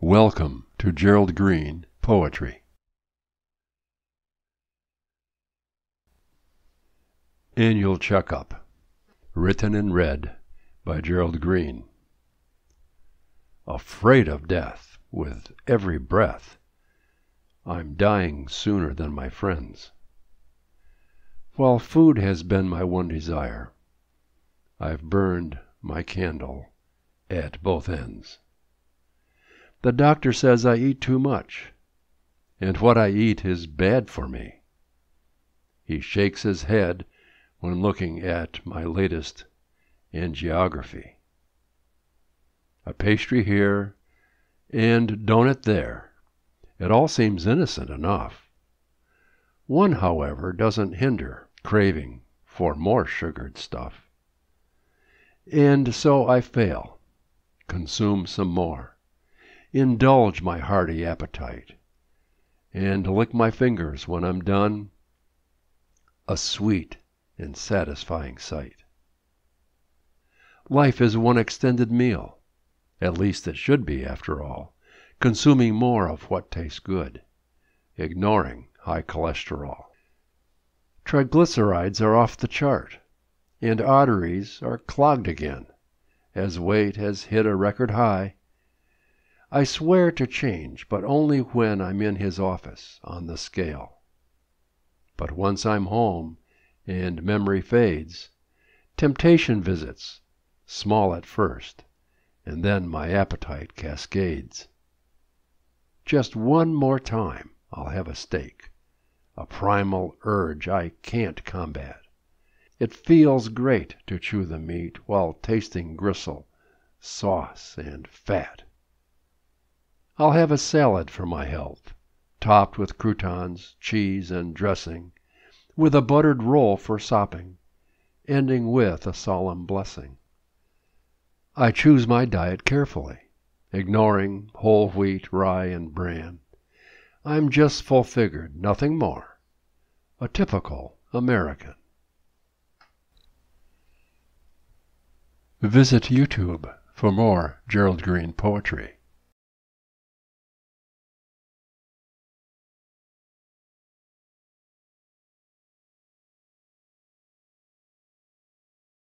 Welcome to Gerald Greene Poetry. Annual Checkup Written in red by Gerald Greene. Afraid of death with every breath, I'm dying sooner than my friends. While food has been my one desire, I've burned my candle at both ends. The doctor says I eat too much, and what I eat is bad for me. He shakes his head when looking at my latest angiography. A pastry here and doughnut there. It all seems innocent enough. One, however, doesn't hinder craving for more sugared stuff. And so I fail, consume some more indulge my hearty appetite, and lick my fingers when I'm done, a sweet and satisfying sight. Life is one extended meal, at least it should be after all, consuming more of what tastes good, ignoring high cholesterol. Triglycerides are off the chart, and arteries are clogged again, as weight has hit a record high I swear to change, but only when I'm in his office, on the scale. But once I'm home, and memory fades, Temptation visits, small at first, And then my appetite cascades. Just one more time I'll have a steak, A primal urge I can't combat. It feels great to chew the meat While tasting gristle, sauce and fat. I'll have a salad for my health, Topped with croutons, cheese and dressing, With a buttered roll for sopping, Ending with a solemn blessing. I choose my diet carefully, Ignoring whole wheat, rye and bran. I'm just full figured, nothing more, A typical American. Visit YouTube for more Gerald Greene poetry.